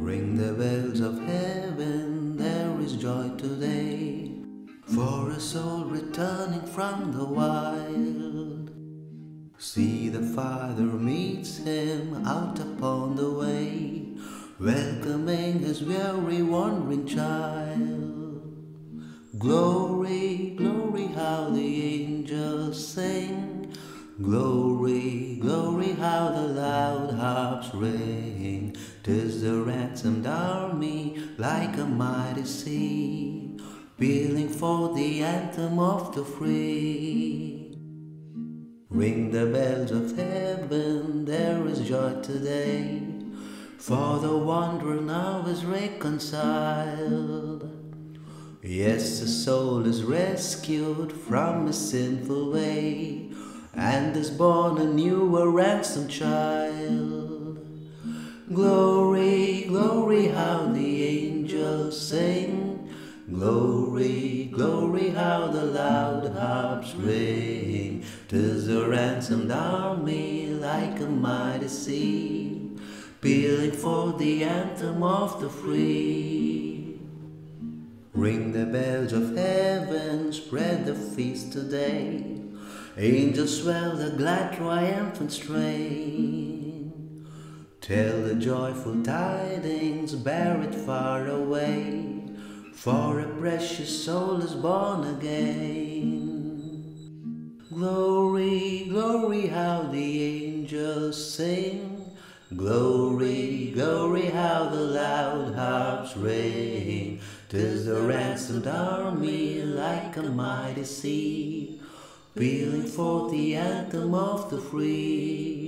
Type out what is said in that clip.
the bells of heaven, there is joy today for a soul returning from the wild. See the Father meets him out upon the way, welcoming his weary wandering child. Glory, glory, how the angels sing. Glory, glory, how the loud harps ring. Tis the ransomed army like a mighty sea, pealing for the anthem of the free. Ring the bells of heaven, there is joy today, for the wanderer now is reconciled. Yes, the soul is rescued from a sinful way and is born anew a ransomed child. Glory, glory, how the angels sing. Glory, glory, how the loud harps ring. Tis the ransomed army like a mighty sea, pealing for the anthem of the free. Ring the bells of heaven, spread the feast today. Angels swell the glad triumphant strain. Tell the joyful tidings, bear it far away, for a precious soul is born again. Glory, glory, how the angels sing. Glory, glory, how the loud harps ring. Tis the ransomed army like a mighty sea pealing for the anthem of the free.